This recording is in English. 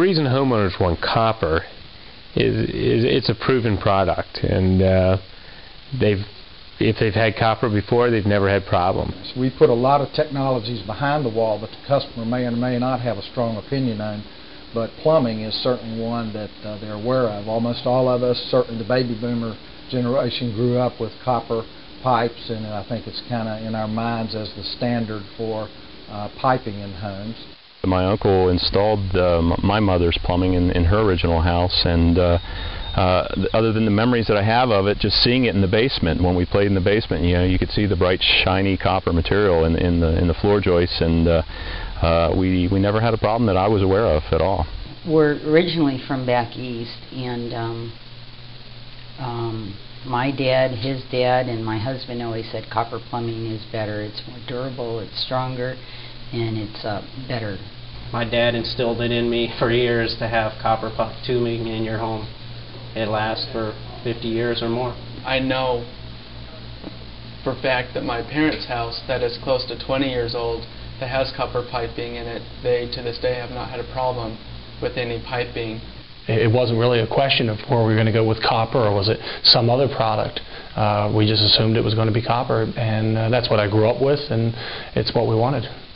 reason homeowners want copper is, is it's a proven product, and uh, they've if they've had copper before, they've never had problems. We put a lot of technologies behind the wall that the customer may or may not have a strong opinion on, but plumbing is certainly one that uh, they're aware of. Almost all of us, certainly the baby boomer generation, grew up with copper pipes, and I think it's kind of in our minds as the standard for uh, piping in homes. My uncle installed uh, my mother's plumbing in, in her original house, and uh, uh, other than the memories that I have of it, just seeing it in the basement when we played in the basement, you know, you could see the bright, shiny copper material in, in the in the floor joists, and uh, uh, we we never had a problem that I was aware of at all. We're originally from back east, and um, um, my dad, his dad, and my husband always said copper plumbing is better. It's more durable, it's stronger, and it's uh, better. My dad instilled it in me for years to have copper tubing in your home it lasts for 50 years or more. I know for fact that my parents' house, that is close to 20 years old, that has copper piping in it, they to this day have not had a problem with any piping. It wasn't really a question of where we were going to go with copper or was it some other product. Uh, we just assumed it was going to be copper, and uh, that's what I grew up with, and it's what we wanted.